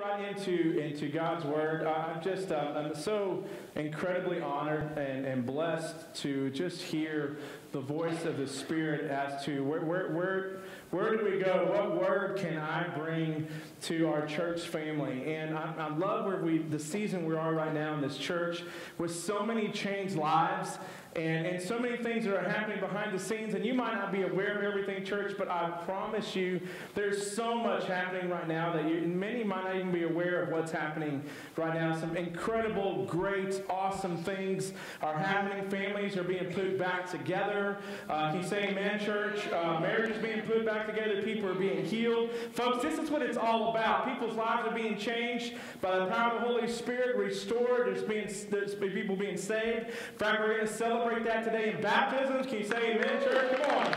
right into into God's Word. I'm just uh, I'm so incredibly honored and, and blessed to just hear the voice of the Spirit as to where where where where do we go? What word can I bring to our church family? And I, I love where we the season we are right now in this church with so many changed lives and, and so many things that are happening behind the scenes, and you might not be aware of everything, church, but I promise you there's so much happening right now that you, many might not even be aware of what's happening right now. Some incredible, great, awesome things are happening. Families are being put back together. Uh, can you say amen, church? Uh, marriage is being put back together. People are being healed. Folks, this is what it's all about. People's lives are being changed by the power of the Holy Spirit, restored. There's, being, there's people being saved. In fact, we're going to celebrate celebrate that today in baptisms. Can you say amen, church? Come on.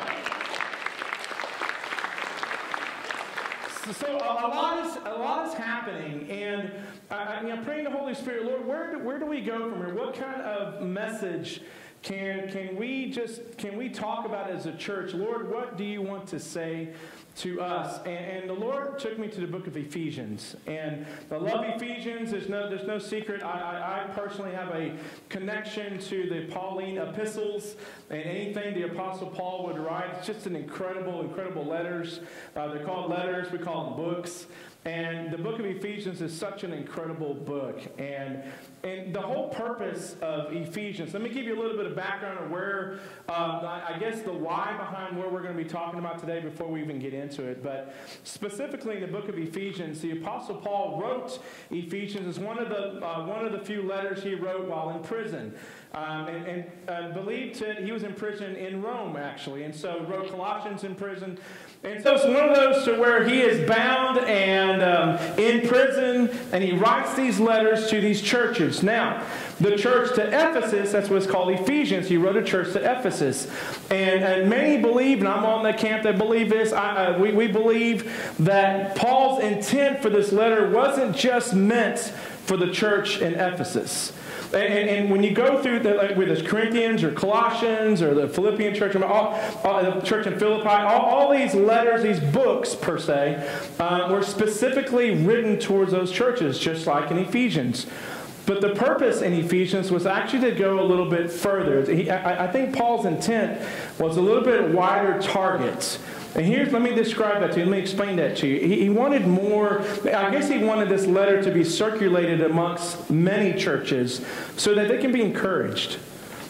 So, a, lot is a lot is happening, and I, I'm praying the Holy Spirit, Lord, where do, where do we go from here? What kind of message can can we just can we talk about as a church? Lord, what do you want to say to us. And, and, the Lord took me to the book of Ephesians. And I love Ephesians. There's no, there's no secret. I, I, I, personally have a connection to the Pauline epistles and anything the Apostle Paul would write. It's just an incredible, incredible letters. Uh, they're called letters. We call them books. And the book of Ephesians is such an incredible book. And, and the whole purpose of Ephesians, let me give you a little bit of background of where, um, I guess, the why behind where we're going to be talking about today before we even get into it. But specifically in the book of Ephesians, the Apostle Paul wrote Ephesians as one of the, uh, one of the few letters he wrote while in prison. Um, and, and uh, believed that he was in prison in Rome, actually. And so wrote Colossians in prison. And so it's one of those to where he is bound and um, in prison, and he writes these letters to these churches. Now, the church to Ephesus, that's what's called Ephesians. He wrote a church to Ephesus. And, and many believe, and I'm on the camp that believe this, I, we, we believe that Paul's intent for this letter wasn't just meant for the church in Ephesus. And, and, when you go through the, like with the Corinthians or Colossians or the Philippian church, all, all, the church in Philippi, all, all, these letters, these books per se, uh, were specifically written towards those churches, just like in Ephesians. But the purpose in Ephesians was actually to go a little bit further. He, I, I think Paul's intent was a little bit wider targets. And here's, let me describe that to you. Let me explain that to you. He, he, wanted more, I guess he wanted this letter to be circulated amongst many churches so that they can be encouraged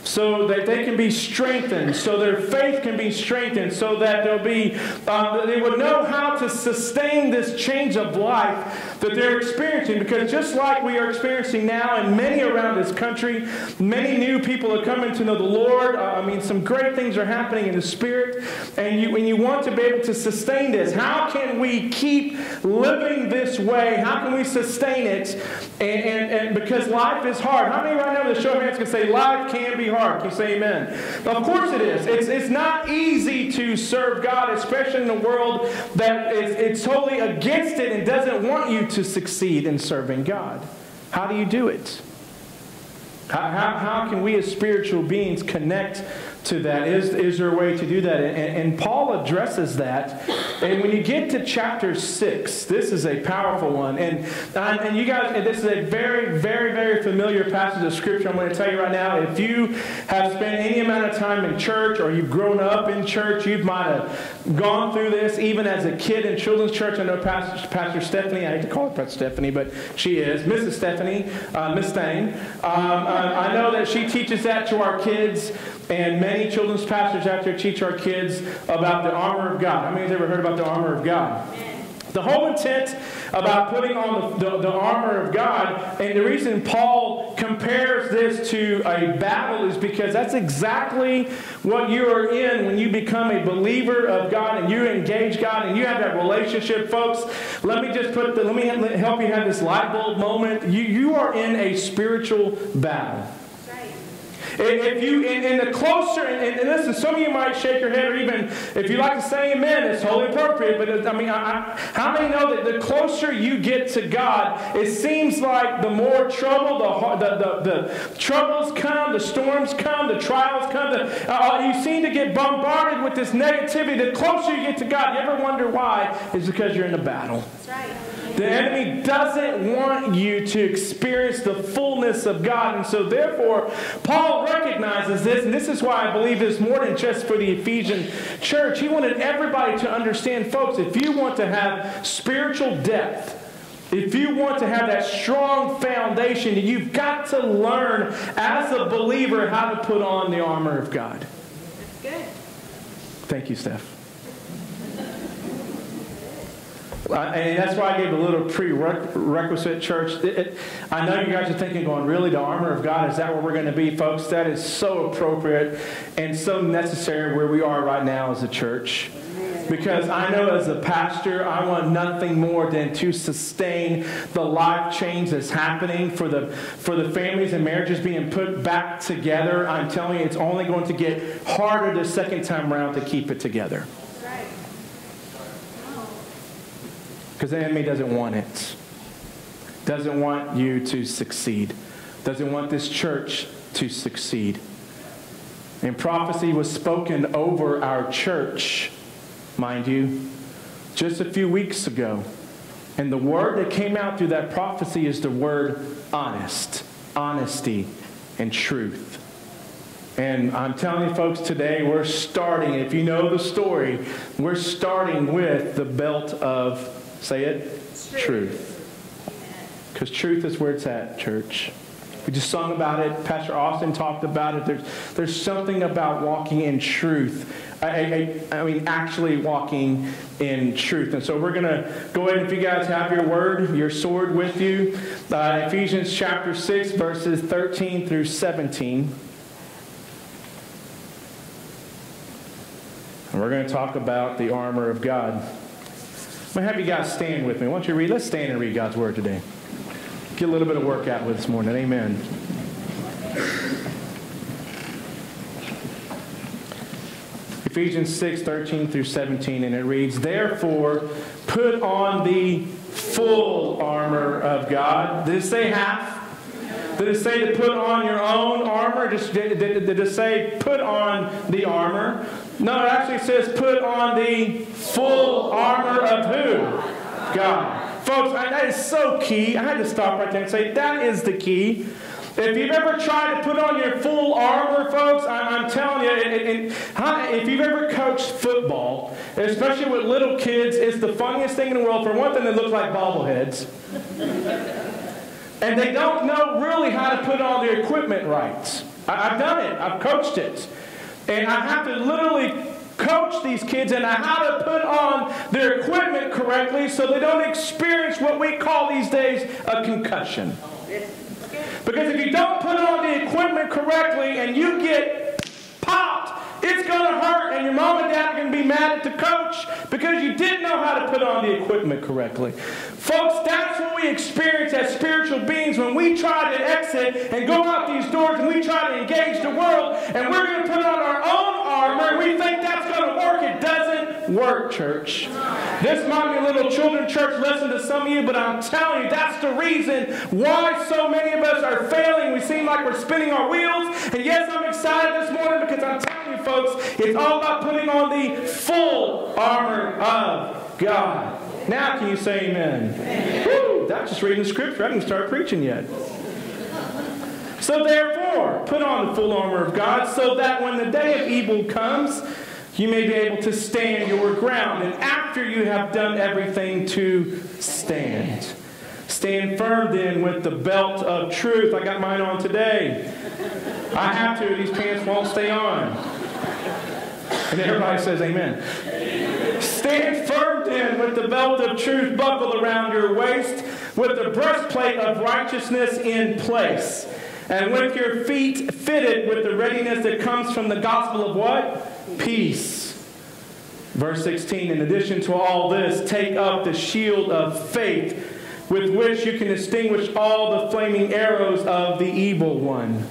so that they can be strengthened, so their faith can be strengthened, so that they'll be, uh, they would know how to sustain this change of life that they're experiencing. Because just like we are experiencing now, and many around this country, many new people are coming to know the Lord. Uh, I mean, some great things are happening in the Spirit, and you, and you want to be able to sustain this. How can we keep living this way? How can we sustain it? And, and, and because life is hard. How many right now with a show of hands can say life can be hard. Can you say amen? Of course it is. It's, it's not easy to serve God, especially in a world that is it's totally against it and doesn't want you to succeed in serving God. How do you do it? How, how, how can we as spiritual beings connect to that? Is, is there a way to do that? And, and, Paul addresses that. And when you get to chapter 6, this is a powerful one. And, and you guys, this is a very, very, very familiar passage of Scripture. I'm going to tell you right now. If you have spent any amount of time in church or you've grown up in church, you might have gone through this even as a kid in children's church. I know Pastor, Pastor Stephanie, I hate to call her Pastor Stephanie, but she is, Mrs. Stephanie, uh, Miss Thane. Um, I, I know that she teaches that to our kids. And many children's pastors out there teach our kids about the armor of God. How many has ever heard about the armor of God? The whole intent about putting on the, the, the, armor of God, and the reason Paul compares this to a battle is because that's exactly what you are in when you become a believer of God and you engage God and you have that relationship, folks. Let me just put the, let me help you have this light bulb moment. You, you are in a spiritual battle. If you, and, the closer, and, and, listen, some of you might shake your head, or even if you like to say amen, it's totally appropriate. But I mean, I, I, how many know that the closer you get to God, it seems like the more trouble, the, the, the, the troubles come, the storms come, the trials come. The, uh, you seem to get bombarded with this negativity. The closer you get to God, you ever wonder why? It's because you're in a battle. That's right. The enemy doesn't want you to experience the fullness of God. And so, therefore, Paul recognizes this, and this is why I believe it's more than just for the Ephesian church. He wanted everybody to understand, folks, if you want to have spiritual depth, if you want to have that strong foundation, you've got to learn as a believer how to put on the armor of God. That's good. Thank you, Steph. Uh, and that's why I gave a little prerequisite church. It, it, I know you guys are thinking, going, really, the armor of God, is that where we're going to be, folks? That is so appropriate and so necessary where we are right now as a church. Because I know as a pastor, I want nothing more than to sustain the life change that's happening for the, for the families and marriages being put back together. I'm telling you, it's only going to get harder the second time around to keep it together. That's right. Because the enemy doesn't want it. Doesn't want you to succeed. Doesn't want this church to succeed. And prophecy was spoken over our church mind you, just a few weeks ago. And the word that came out through that prophecy is the word honest, honesty, and truth. And I'm telling you, folks, today we're starting, if you know the story, we're starting with the belt of, say it, truth. Because truth is where it's at, church. We just sung about it. Pastor Austin talked about it. There's, there's something about walking in truth I, I, I, mean, actually walking in truth. And so we're going to go ahead, if you guys have your word, your sword with you, uh, Ephesians chapter 6, verses 13 through 17. And we're going to talk about the armor of God. I'm going to have you guys stand with me. Why don't you read? Let's stand and read God's word today. Get a little bit of workout with this morning. Amen. Ephesians 6, 13 through 17, and it reads, Therefore, put on the full armor of God. Did it say half? Did it say to put on your own armor? Just, did, did, did it say put on the armor? No, it actually says put on the full armor of who? God. Folks, that is so key. I had to stop right there and say that is the key. If you've ever tried to put on your full armor, folks, I'm, telling you, if you've ever coached football, especially with little kids, it's the funniest thing in the world. For one thing, they look like bobbleheads. and they don't know really how to put on their equipment right. I, I've done it. I've coached it. And I have to literally coach these kids in how to put on their equipment correctly so they don't experience what we call these days a concussion. Because if you don't put on the equipment correctly and you get it's going to hurt, and your mom and dad are going to be mad at the coach because you didn't know how to put on the equipment correctly. Folks, that's what we experience as spiritual beings when we try to exit and go out these doors and we try to engage the world, and we're going to put on our own armor and we think that's going to work. It doesn't work, church. This might be a little children church lesson to some of you, but I'm telling you, that's the reason why so many of us are failing. We seem like we're spinning our wheels. And yes, I'm excited this morning because I'm folks, it's all about putting on the full armor of God. Now, can you say amen? amen. Woo, that's just reading the scripture. I didn't start preaching yet. So, therefore, put on the full armor of God so that when the day of evil comes, you may be able to stand your ground. And after you have done everything to stand, stand firm then with the belt of truth. I got mine on today. I have to, these pants won't stay on. And everybody says, Amen. Stand firm then with the belt of truth buckled around your waist, with the breastplate of righteousness in place, and with your feet fitted with the readiness that comes from the gospel of what? peace. Verse 16, in addition to all this, take up the shield of faith with which you can extinguish all the flaming arrows of the evil one.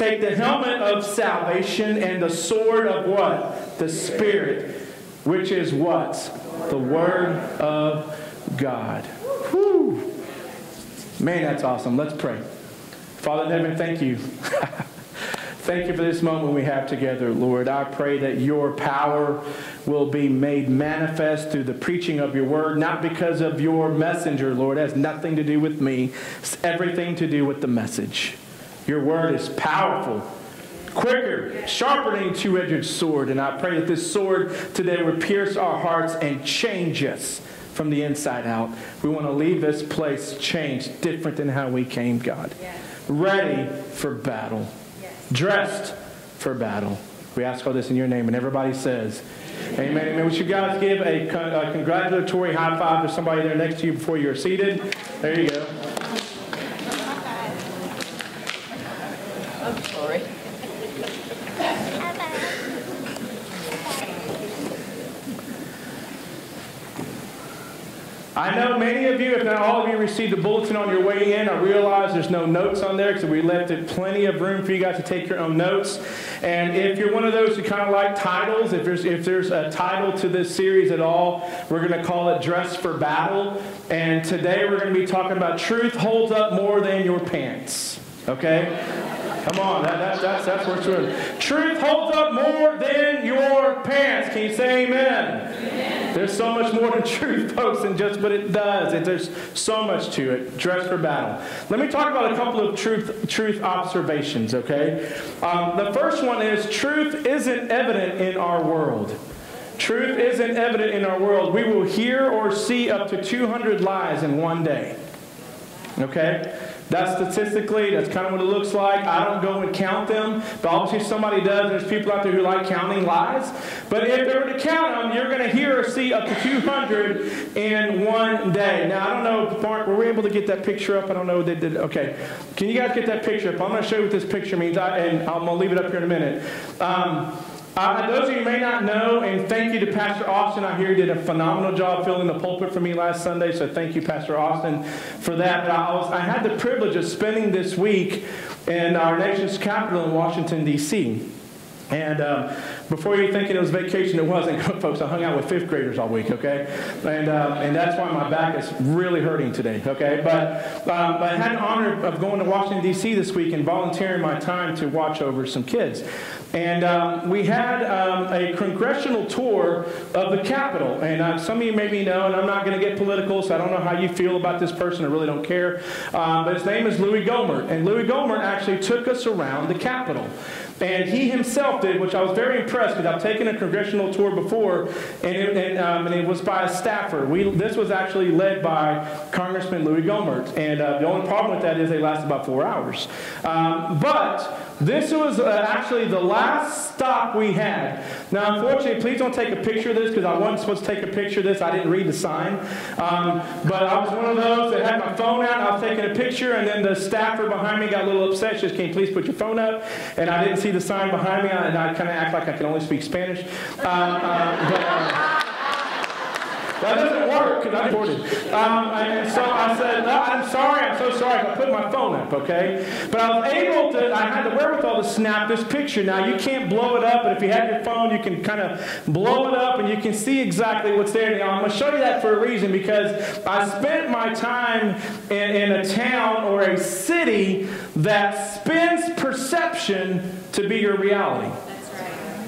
Take the helmet of salvation and the sword of what? The Spirit, which is what? The Word of God. Whew. Man, that's awesome. Let's pray. Father in heaven, thank you. thank you for this moment we have together, Lord. I pray that your power will be made manifest through the preaching of your word, not because of your messenger, Lord. It has nothing to do with me, it's everything to do with the message. Your word is powerful quicker, sharper than a two-edged sword. And I pray that this sword today would pierce our hearts and change us from the inside out. We want to leave this place changed, different than how we came, God. Ready for battle, dressed for battle. We ask all this in your name, and everybody says, Amen. Amen. Would you guys give a, a congratulatory high five to somebody there next to you before you're seated? There you go. I know many of you, if not all of you, received a bulletin on your way in. I realize there's no notes on there because we left it plenty of room for you guys to take your own notes. And if you're one of those who kind of like titles, if there's if there's a title to this series at all, we're going to call it "Dress for Battle." And today we're going to be talking about truth holds up more than your pants. Okay. Come on, that, that, that's, that's where doing. Truth holds up more than your pants. Can you say amen? amen? There's so much more to truth, folks, than just what it does. It, there's so much to it. Dress for battle. Let me talk about a couple of truth, truth observations, okay? Um, the first one is truth isn't evident in our world. Truth isn't evident in our world. We will hear or see up to 200 lies in one day. Okay? That's statistically, that's kind of what it looks like. I don't go and count them, but obviously somebody does. There's people out there who like counting lies. But if they were to count them, you're going to hear or see up to 200 in one day. Now, I don't know, Mark, were we able to get that picture up? I don't know. What they did. Okay. Can you guys get that picture up? I'm going to show you what this picture means, I, and I'm going to leave it up here in a minute. Um, uh, those of you may not know, and thank you to Pastor Austin. I hear he did a phenomenal job filling the pulpit for me last Sunday, so thank you, Pastor Austin, for that. But I, was, I had the privilege of spending this week in our nation's capital in Washington, D.C. And um, before you're thinking it was vacation, it wasn't, folks. I hung out with fifth graders all week, okay? And, um, and that's why my back is really hurting today, okay? But um, I had the honor of going to Washington, D.C. this week and volunteering my time to watch over some kids. And um, we had um, a congressional tour of the Capitol. And uh, some of you maybe know, and I'm not going to get political, so I don't know how you feel about this person. I really don't care. Um, but his name is Louis Gohmert. And Louis Gohmert actually took us around the Capitol. And he himself did, which I was very impressed because I've taken a congressional tour before, and it, and, um, and it was by a staffer. We, this was actually led by Congressman Louis Gohmert. And uh, the only problem with that is they last about four hours. Um, but this was uh, actually the last stop we had. Now, unfortunately, please don't take a picture of this because I wasn't supposed to take a picture of this. I didn't read the sign. Um, but I was one of those that had my phone out. I was taking a picture, and then the staffer behind me got a little upset. She just, can you please put your phone up? And I didn't see the sign behind me, and I kind of act like I can only speak Spanish. Uh, uh, but, uh, that doesn't work because I recorded. Um, and so I said, no, I'm sorry, I'm so sorry. I put my phone up, okay? But I was able to, I had the wherewithal to snap this picture. Now, you can't blow it up, but if you have your phone, you can kind of blow it up and you can see exactly what's there. Now, I'm going to show you that for a reason because I spent my time in, in a town or a city that spins perception to be your reality.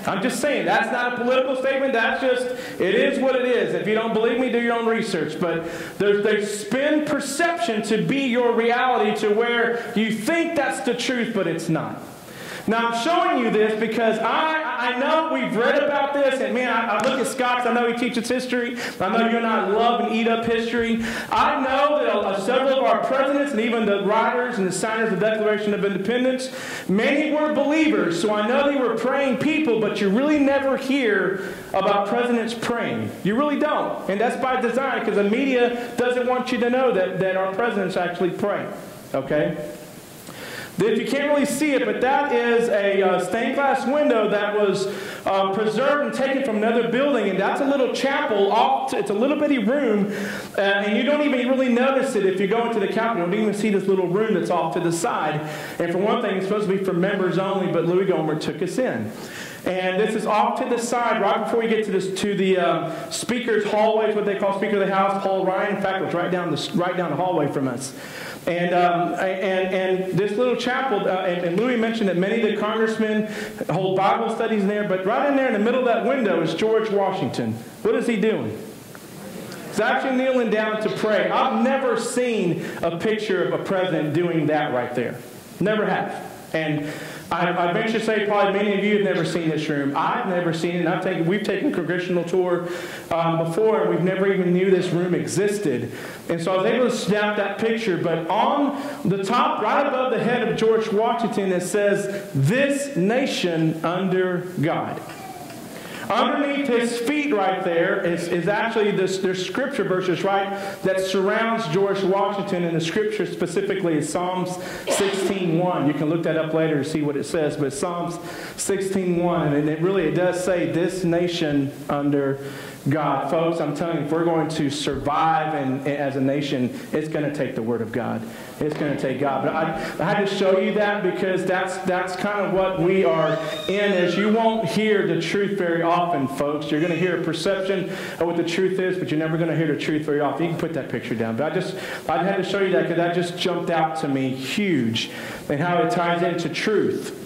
I'm just saying, that's not a political statement. That's just, it is what it is. If you don't believe me, do your own research. But they spin perception to be your reality to where you think that's the truth, but it's not. Now, I'm showing you this because I, I know we've read about this, and man, I, I look at Scott's, I know he teaches history. I know you and I love and eat up history. I know that uh, several of our presidents and even the writers and the signers of the Declaration of Independence, many were believers, so I know they were praying people, but you really never hear about presidents praying. You really don't. And that's by design because the media doesn't want you to know that, that our presidents actually pray. Okay? If you can't really see it, but that is a uh, stained glass window that was uh, preserved and taken from another building, and that's a little chapel. Off, it's a little bitty room, uh, and you don't even really notice it if you go into the Capitol. You don't even see this little room that's off to the side. And for one thing, it's supposed to be for members only, but Louis Gohmert took us in. And this is off to the side, right before we get to this to the um, speaker's hallway, is what they call Speaker of the House, Paul Ryan. In fact, it was right down the right down the hallway from us. And, um, and, and this little chapel, uh, and, and, Louis mentioned that many of the congressmen hold Bible studies in there, but right in there in the middle of that window is George Washington. What is he doing? He's actually kneeling down to pray. I've never seen a picture of a president doing that right there. Never have. And I, I venture to say probably many of you have never seen this room. I've never seen it. I've taken, we've taken congressional tour um, before, and we've never even knew this room existed. And so I was able to snap that picture. But on the top, right above the head of George Washington, it says, This nation under God. Underneath his feet right there is, is actually this, there's scripture verses, right, that surrounds George Washington, and the scripture specifically is Psalms 16.1. You can look that up later to see what it says, but Psalms 16.1, and it really, it does say, this nation under God. Folks, I'm telling you, if we're going to survive and, as a nation, it's going to take the Word of God. It's going to take God. But I, I had to show you that because that's, that's kind of what we are in is you won't hear the truth very often, folks. You're going to hear a perception of what the truth is, but you're never going to hear the truth very often. You can put that picture down. But I just I had to show you that because that just jumped out to me huge and how it ties into truth.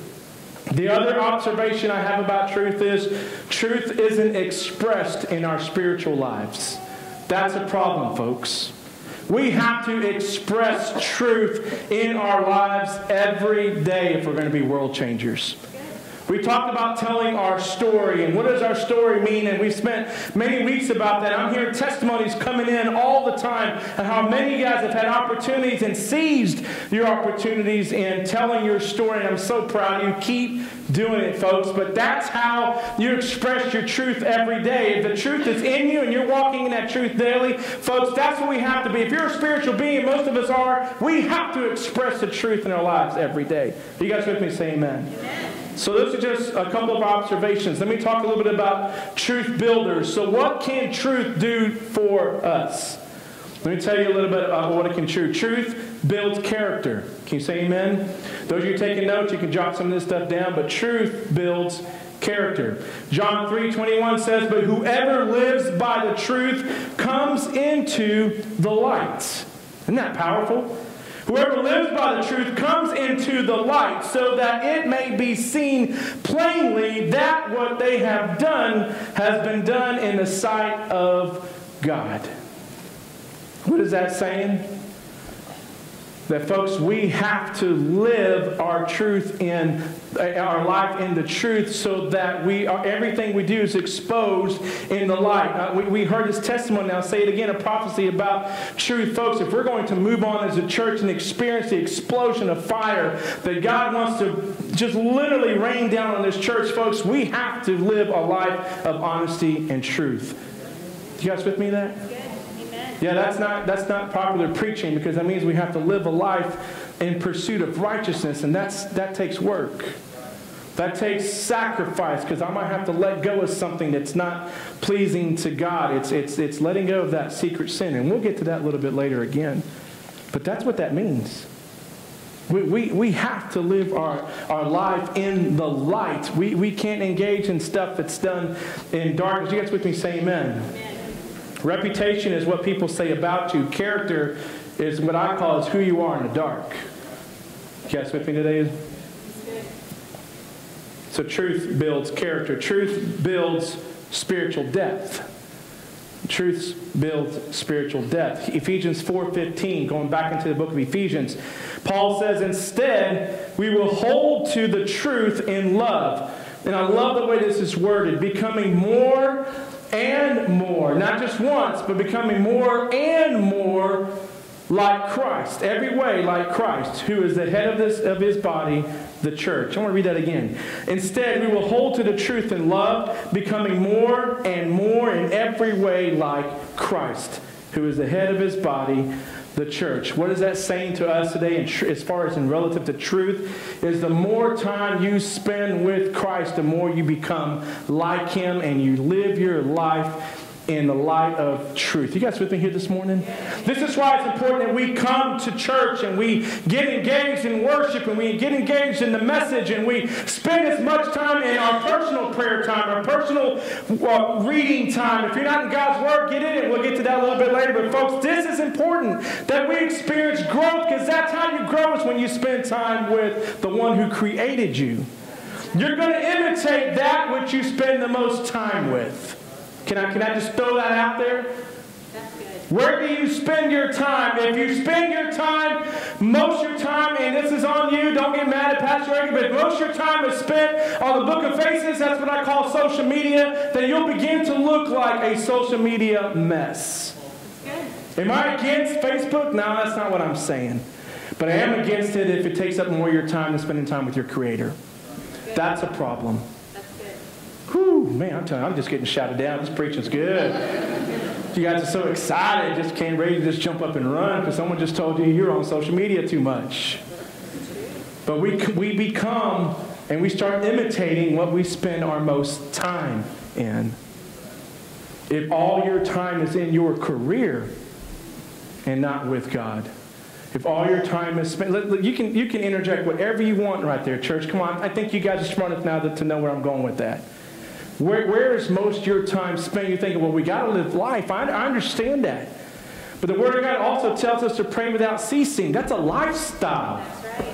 The other observation I have about truth is truth isn't expressed in our spiritual lives. That's a problem, folks. We have to express truth in our lives every day if we're going to be world changers. We talked about telling our story and what does our story mean, and we've spent many weeks about that. I'm hearing testimonies coming in all the time and how many of you guys have had opportunities and seized your opportunities in telling your story. And I'm so proud you. Keep doing it, folks. But that's how you express your truth every day. If the truth is in you and you're walking in that truth daily, folks, that's what we have to be. If you're a spiritual being, most of us are, we have to express the truth in our lives every day. Are you guys with me? Say amen. amen. So those are just a couple of observations. Let me talk a little bit about truth builders. So what can truth do for us? Let me tell you a little bit about what it can do. Truth builds character. Can you say amen? Those of you taking notes, you can jot some of this stuff down, but truth builds character. John 3:21 says, "But whoever lives by the truth comes into the light." Isn't that powerful? Whoever lives by the truth comes into the light so that it may be seen plainly that what they have done has been done in the sight of God. What is that saying? That folks we have to live our truth in uh, our life in the truth so that we are everything we do is exposed in the light. Uh, we, we heard this testimony. Now say it again a prophecy about truth. Folks if we're going to move on as a church and experience the explosion of fire that god wants to just literally rain down on this church folks we have to live a life of honesty and truth. You guys with me there yeah, that's not, that's not popular preaching because that means we have to live a life in pursuit of righteousness, and that's, that takes work. That takes sacrifice because I might have to let go of something that's not pleasing to God. It's, it's, it's letting go of that secret sin. And we'll get to that a little bit later again. But that's what that means. We, we, we have to live our, our life in the light. We, we can't engage in stuff that's done in darkness. You guys with me? Say amen. amen. Reputation is what people say about you. Character is what I call is who you are in the dark. Guys with me today? So truth builds character. Truth builds spiritual depth. Truth builds spiritual depth. Ephesians 4:15, going back into the book of Ephesians, Paul says, "Instead, we will hold to the truth in love." And I love the way this is worded, becoming more and more. Not just once, but becoming more and more like Christ. Every way like Christ, who is the head of, this, of his body, the church. I want to read that again. Instead, we will hold to the truth in love, becoming more and more in every way like Christ, who is the head of his body, the church. What is that saying to us today tr- as far as in relative to truth? Is the more time you spend with Christ, the more you become like him and you live your life in the light of truth. You guys with me here this morning? This is why it's important that we come to church and we get engaged in worship and we get engaged in the message and we spend as much time in our personal prayer time, our personal uh, reading time. If you're not in God's Word, get in it. We'll get to that a little bit later. But folks, this is important that we experience growth because that's how you grow is when you spend time with the one who created you. You're going to imitate that which you spend the most time with. Can I, can I just throw that out there? Where do you spend your time? If you spend your time, most of your time, and this is on you, don't get mad at Pastor Eric, but most of your time is spent on the book of faces, that's what I call social media, then you'll begin to look like a social media mess. Am I against Facebook? No, that's not what I'm saying. But I am against it if it takes up more of your time than spending time with your Creator. That's a problem. Whew, man, I'm telling you, I'm just getting shouted down. This preaching's good. You guys are so excited, just can't ready to just jump up and run because someone just told you you're on social media too much. But we, we become and we start imitating what we spend our most time in. If all your time is in your career and not with God, if all your time is spent, you can, you can interject whatever you want right there, church. Come on, I think you guys are smart enough now to, to know where I'm going with that. Where, where is most of your time spent? You're thinking, well, we got to live life. I, I understand that. But the Word of God also tells us to pray without ceasing. That's a lifestyle.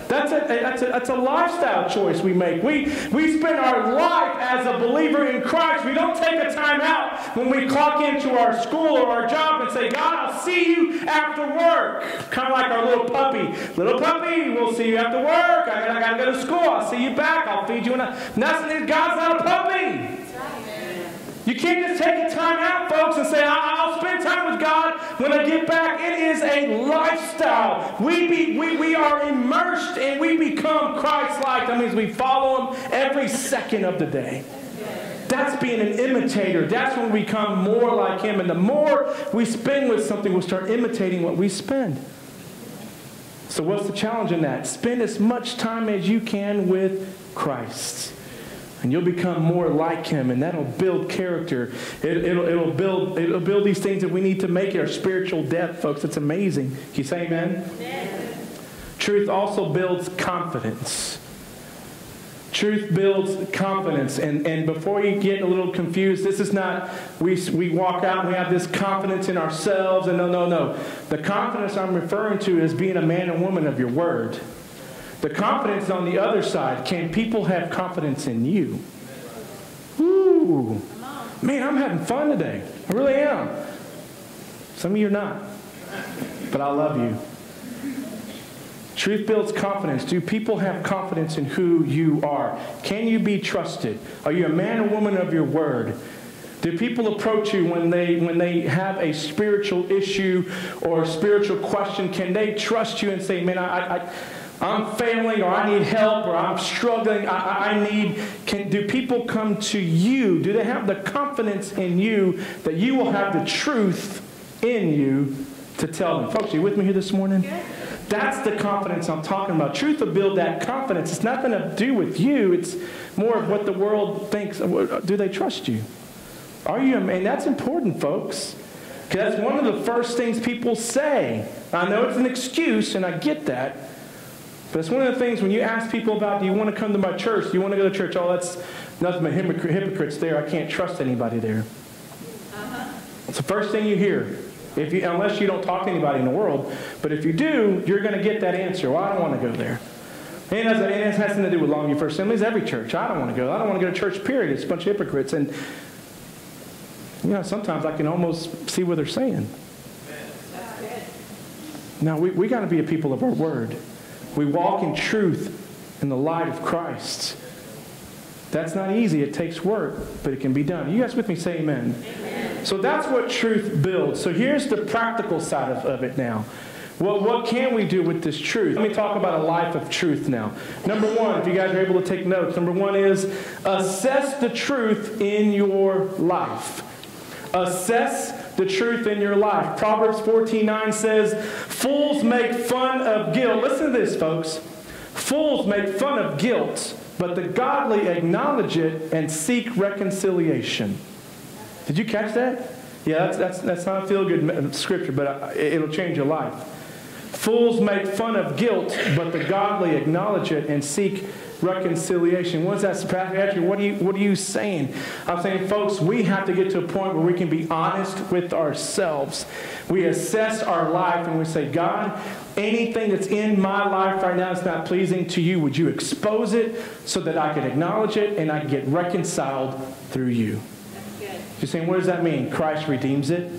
That's a, that's, a, that's a lifestyle choice we make. We, we spend our life as a believer in Christ. We don't take a time out when we clock into our school or our job and say, God, I'll see you after work. Kind of like our little puppy. Little puppy, we'll see you after work. I, I got to go to school. I'll see you back. I'll feed you. And that's, God's not a puppy. You can't just take a time out, folks, and say, I'll spend time with God when I get back. It is a lifestyle. We, be, we, we are immersed and we become Christ-like. That means we follow Him every second of the day. That's being an imitator. That's when we become more like Him. And the more we spend with something, we'll start imitating what we spend. So, what's the challenge in that? Spend as much time as you can with Christ and you'll become more like him and that'll build character. It, will it'll build it'll build these things that we need to make our spiritual depth folks. It's amazing. Can you say amen? amen. Truth also builds confidence. Truth builds confidence. And, and before you get a little confused this is not we, we walk out and we have this confidence in ourselves and no no no. The confidence i'm referring to is being a man and woman of your word the confidence on the other side. Can people have confidence in you? Ooh. Man, I'm having fun today. I really am. Some of you are not. But I love you. Truth builds confidence. Do people have confidence in who you are? Can you be trusted? Are you a man or woman of your word? Do people approach you when they when they have a spiritual issue or a spiritual question? Can they trust you and say, "Man, I, I I'm failing or I need help or I'm struggling, I, I need, can, do people come to you? Do they have the confidence in you that you will have the truth in you to tell them? Folks, are you with me here this morning? That's the confidence I'm talking about. Truth will build that confidence. It's nothing to do with you. It's more of what the world thinks. Do they trust you? Are you? And that's important, folks. Because that's one of the first things people say. I know it's an excuse, and I get that. But it's one of the things when you ask people about, do you want to come to my church? Do you want to go to church? Oh, that's nothing but hypocrites there. I can't trust anybody there. Uh-huh. It's the first thing you hear. If you, unless you don't talk to anybody in the world. But if you do, you're going to get that answer. Well, I don't want to go there. And it, has, it has nothing to do with Longview First Assembly. It's every church. I don't want to go. I don't want to go to church, period. It's a bunch of hypocrites. And, you know, sometimes I can almost see what they're saying. Now, we, we got to be a people of our word. We walk in truth in the light of Christ. That's not easy. It takes work, but it can be done. You guys with me? Say amen. amen. So that's what truth builds. So here's the practical side of, of it now. Well, what can we do with this truth? Let me talk about a life of truth now. Number one, if you guys are able to take notes, number one is assess the truth in your life. Assess the truth in your life. Proverbs 14 9 says, Fools make fun of guilt. Listen to this, folks. Fools make fun of guilt, but the godly acknowledge it and seek reconciliation. Did you catch that? Yeah, that's, that's, that's not a feel good scripture, but uh, it'll change your life. Fools make fun of guilt, but the godly acknowledge it and seek reconciliation. What's that, Pastor What are you What are you saying? I'm saying, folks, we have to get to a point where we can be honest with ourselves. We assess our life and we say, God, anything that's in my life right now that's not pleasing to you, would you expose it so that I can acknowledge it and I can get reconciled through you? You're saying, what does that mean? Christ redeems it.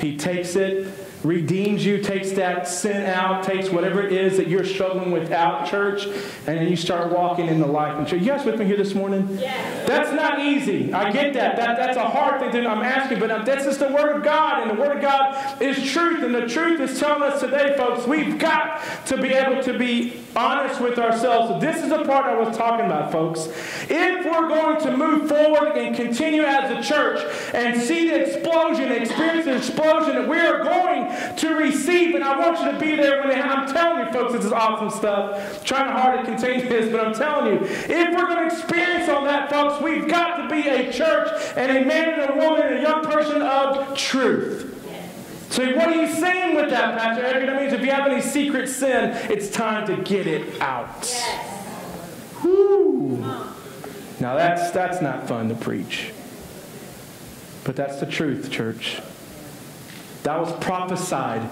He takes it, redeems you, takes that sin out, takes whatever it is that you're struggling with out, church, and then you start walking in the life. And you guys with me here this morning? Yeah. That's not easy. I get that. that that's a hard thing to I'm asking, but I'm, that's just the Word of God, and the Word of God is truth, and the truth is telling us today, folks, we've got to be able to be honest with ourselves. So this is the part I was talking about, folks. If we're going to move forward and continue as a church and see the explosion, experience the explosion that we are going to receive, and I want you to be there when it, I'm telling you, folks, this is awesome stuff. I'm trying hard to contain this, but I'm telling you, if we're going to experience all that, folks, we've got to be a church and a man and a woman and a young person of truth. So what are you saying with that, Pastor? That means if you have any secret sin, it's time to get it out. Yes. Now that's that's not fun to preach. But that's the truth, church. That was prophesied,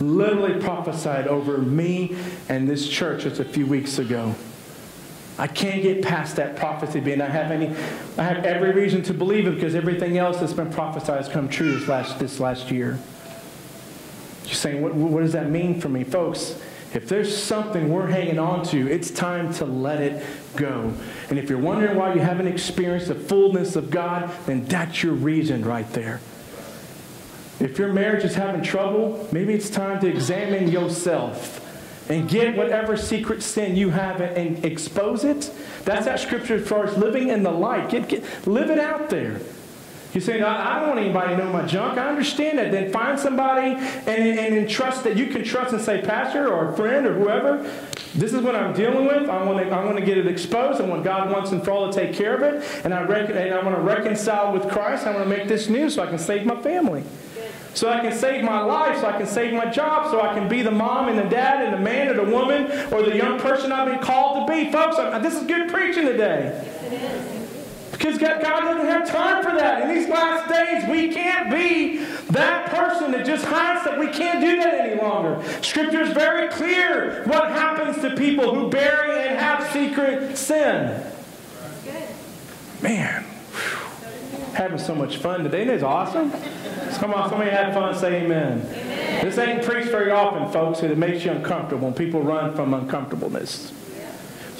literally prophesied over me and this church just a few weeks ago. I can't get past that prophecy being. I have any, I have every reason to believe it because everything else that's been prophesied has come true this last this last year. You're saying, what, what does that mean for me? Folks, if there's something we're hanging on to, it's time to let it go. And if you're wondering why you haven't experienced the fullness of God, then that's your reason right there. If your marriage is having trouble, maybe it's time to examine yourself and get whatever secret sin you have and expose it. That's that scripture as far as living in the light. Get, get, live it out there. You say, I don't want anybody to know my junk. I understand that. Then find somebody and, and entrust that you can trust and say, Pastor or friend or whoever, this is what I'm dealing with. I want to, I want to get it exposed. I want God once and for all to take care of it. And I, and I want to reconcile with Christ. I want to make this new so I can save my family. So I can save my life, so I can save my job, so I can be the mom and the dad and the man or the woman or the young person I've been called to be. Folks, this is good preaching today. Because God doesn't have time for that. In these last days, we can't be that person that just hides that we can't do that any longer. Scripture is very clear what happens to people who bury and have secret sin. Man, having so much fun today. Isn't awesome? Come on, somebody have fun. Say amen. amen. This ain't preached very often, folks, it makes you uncomfortable. When people run from uncomfortableness.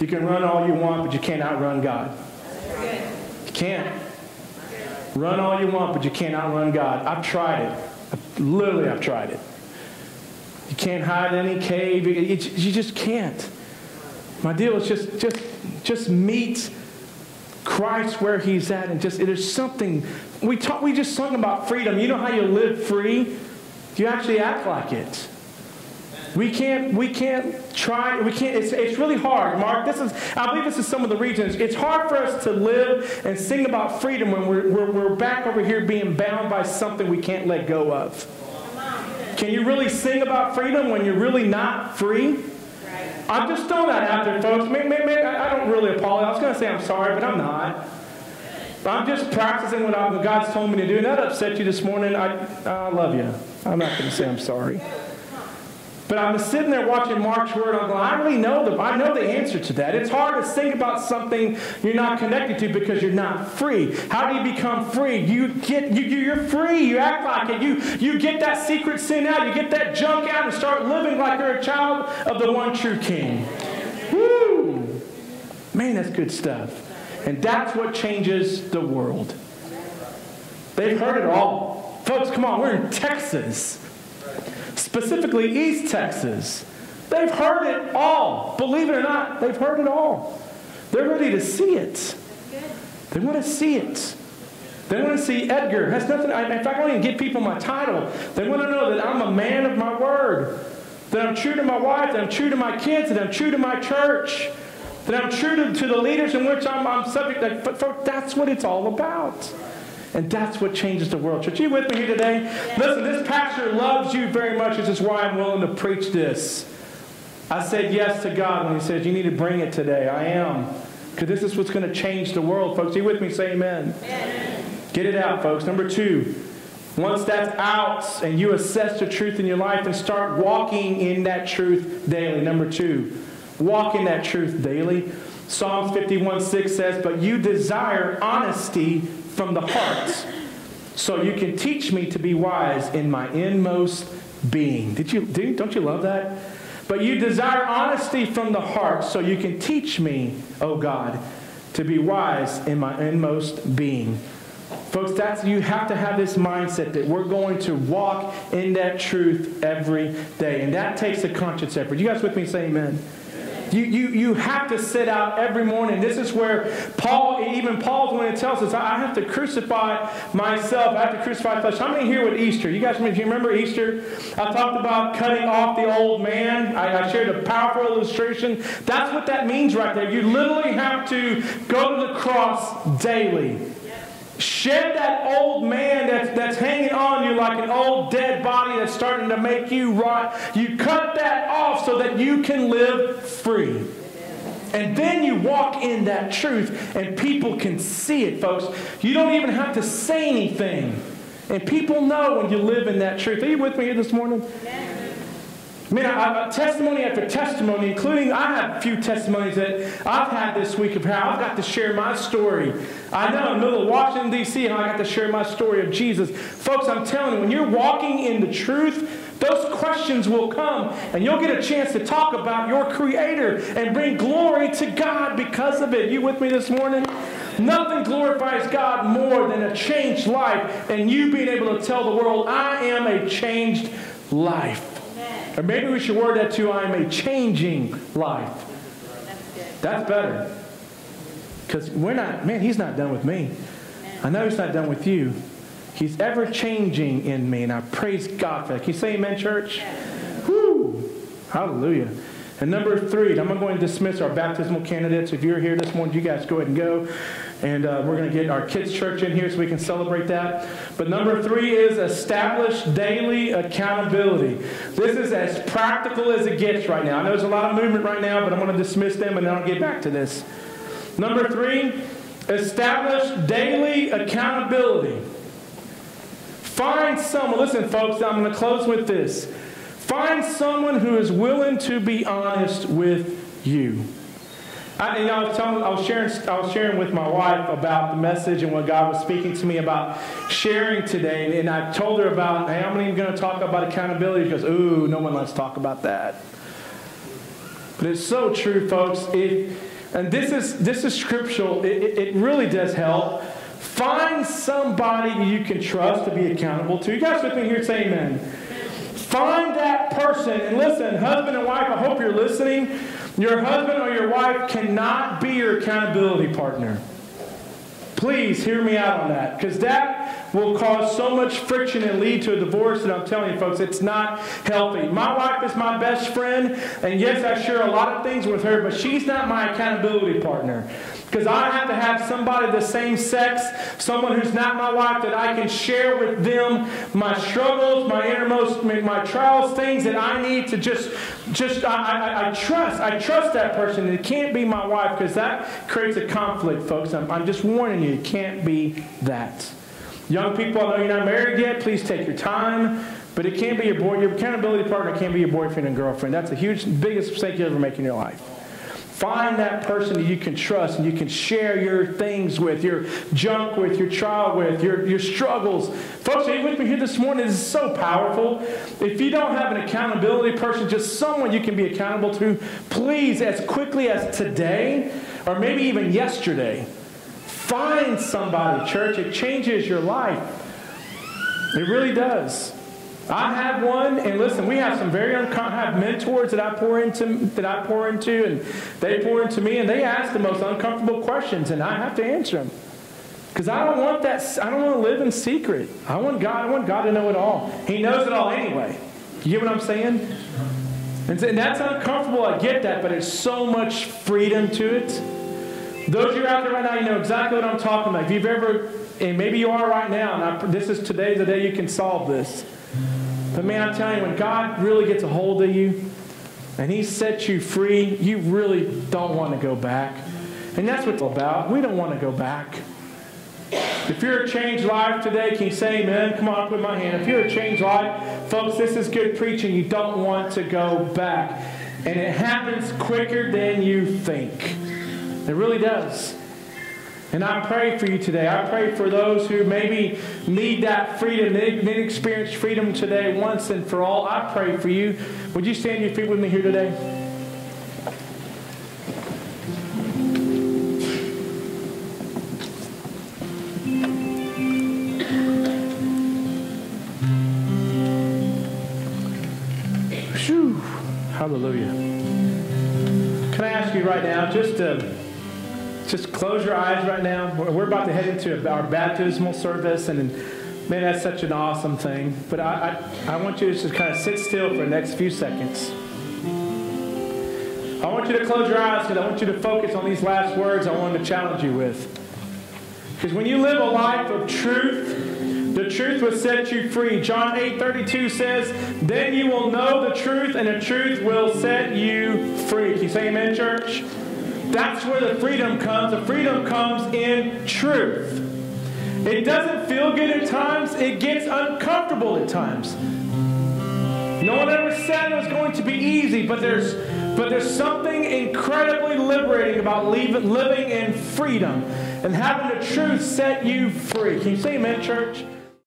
You can run all you want, but you can't outrun God. You can't. Run all you want, but you can't outrun God. I've tried it. Literally, I've tried it. You can't hide in any cave. You just can't. My deal is just, just, just meet Christ where He's at, and just there's something. We talk. We just sung about freedom. You know how you live free? You actually act like it. We can't, we can't try, we can't, it's, it's really hard, Mark. This is, I believe this is some of the reasons. It's hard for us to live and sing about freedom when we're, we're, we're back over here being bound by something we can't let go of. Can you really sing about freedom when you're really not free? I'm just throwing that out there, folks. Maybe, maybe, I don't really apologize. I was going to say I'm sorry, but I'm not. I'm just practicing what, what God's told me to do. And that upset you this morning. I, I love you. I'm not going to say I'm sorry. But I was sitting there watching Mark's word. I'm going, I really know the, I know the answer to that. It's hard to think about something you're not connected to because you're not free. How do you become free? You get, you, you're free. You act like it. You, you get that secret sin out. You get that junk out and start living like you're a child of the one true King. Woo! Man, that's good stuff. And that's what changes the world. They've heard it all. Folks, come on, we're in Texas specifically East Texas. They've heard it all. Believe it or not, they've heard it all. They're ready to see it. They want to see it. They want to see Edgar. Has nothing. In fact, I don't even give people my title. They want to know that I'm a man of my word. That I'm true to my wife. That I'm true to my kids. That I'm true to my church. That I'm true to, to the leaders in which I'm, I'm subject. That, but, that's what it's all about. And that's what changes the world. Church, are you with me here today? Listen, this pastor loves you very much. This is why I'm willing to preach this. I said yes to God when He says, You need to bring it today. I am. Because this is what's going to change the world, folks. Are you with me? Say amen. amen. Get it out, folks. Number two, once that's out and you assess the truth in your life and start walking in that truth daily. Number two, walk in that truth daily. Psalms 51 6 says, But you desire honesty from the heart, so you can teach me to be wise in my inmost being. Did you, did, don't you love that? But you desire honesty from the heart, so you can teach me, O God, to be wise in my inmost being. Folks, that's you have to have this mindset that we're going to walk in that truth every day. And that takes a conscious effort. You guys with me say amen? You, you, you have to sit out every morning. This is where Paul, even Paul's when it tells us, I have to crucify myself. I have to crucify flesh. How many here with Easter? You guys, you remember Easter? I talked about cutting off the old man. I, I shared a powerful illustration. That's what that means right there. You literally have to go to the cross daily. Shed that old man that's, that's hanging on you like an old dead body that's starting to make you rot. You cut that off so that you can live free. And then you walk in that truth and people can see it, folks. You don't even have to say anything. And people know when you live in that truth. Are you with me here this morning? Man, I, I, testimony after testimony, including I have a few testimonies that I've had this week of how I've got to share my story. I know in the middle of Washington, D.C., and I got to share my story of Jesus. Folks, I'm telling you, when you're walking in the truth, those questions will come, and you'll get a chance to talk about your Creator and bring glory to God because of it. You with me this morning? Nothing glorifies God more than a changed life and you being able to tell the world, I am a changed life. Or maybe we should word that to I am a changing life. That's better. Because we're not, man, he's not done with me. I know he's not done with you. He's ever changing in me, and I praise God for that. Can you say amen, church? Hallelujah. And number three, I'm going to dismiss our baptismal candidates. If you're here this morning, you guys go ahead and go. And uh, we're going to get our kids' church in here so we can celebrate that. But number three is establish daily accountability. This is as practical as it gets right now. I know there's a lot of movement right now, but I'm going to dismiss them and then I'll get back to this. Number three, establish daily accountability. Find someone, listen, folks, I'm going to close with this. Find someone who is willing to be honest with you. I, you know, I was, telling, I was sharing, I was sharing with my wife about the message and what God was speaking to me about sharing today, and I told her about, hey, I'm not even going to talk about accountability because, ooh, no one likes talk about that. But it's so true, folks. And this is this is scriptural. It, it, it really does help. Find somebody you can trust to be accountable to. You guys with me here? Say amen. Find that person. And listen, husband and wife, I hope you're listening. Your husband or your wife cannot be your accountability partner. Please hear me out on that because that will cause so much friction and lead to a divorce And I'm telling you, folks, it's not healthy. My wife is my best friend, and yes, I share a lot of things with her, but she's not my accountability partner. Because I have to have somebody the same sex, someone who's not my wife, that I can share with them my struggles, my innermost, my trials, things that I need to just, just I, I, I trust. I trust that person. It can't be my wife because that creates a conflict, folks. I'm, I'm just warning you. It can't be that. Young people, I know you're not married yet. Please take your time. But it can't be your boy. Your accountability partner can't be your boyfriend and girlfriend. That's the huge, biggest mistake you ever make in your life. Find that person that you can trust and you can share your things with, your junk with, your trial with, your, your struggles. Folks, are you with me here this morning? This is so powerful. If you don't have an accountability person, just someone you can be accountable to, please, as quickly as today or maybe even yesterday, find somebody, church. It changes your life. It really does. I have one, and listen, we have some very uncomfortable have mentors that I pour into that I pour into, and they pour into me, and they ask the most uncomfortable questions, and I have to answer them. Because I don't want that. I don't want to live in secret. I want God. I want God to know it all. He knows it all anyway. You get what I'm saying? And that's uncomfortable. I get that, but there's so much freedom to it. Those of you out there right now, you know exactly what I'm talking about. If you've ever and maybe you are right now, and I, this is today's the day you can solve this. But man, I'm telling you, when God really gets a hold of you and He sets you free, you really don't want to go back. And that's what it's about. We don't want to go back. If you're a changed life today, can you say amen? Come on, put my hand. If you're a changed life, folks, this is good preaching. You don't want to go back. And it happens quicker than you think. It really does. And I pray for you today. I pray for those who maybe need that freedom, they didn't experience freedom today once and for all. I pray for you. Would you stand your feet with me here today? Hallelujah. Can I ask you right now, just to just close your eyes right now. We're about to head into our baptismal service, and man, that's such an awesome thing. But I, I, I want you to just kind of sit still for the next few seconds. I want you to close your eyes because I want you to focus on these last words I want to challenge you with. Because when you live a life of truth, the truth will set you free. John 8 32 says, Then you will know the truth, and the truth will set you free. Can you say amen, church? That's where the freedom comes. The freedom comes in truth. It doesn't feel good at times, it gets uncomfortable at times. No one ever said it was going to be easy, but there's but there's something incredibly liberating about living in freedom and having the truth set you free. Can you say amen, church?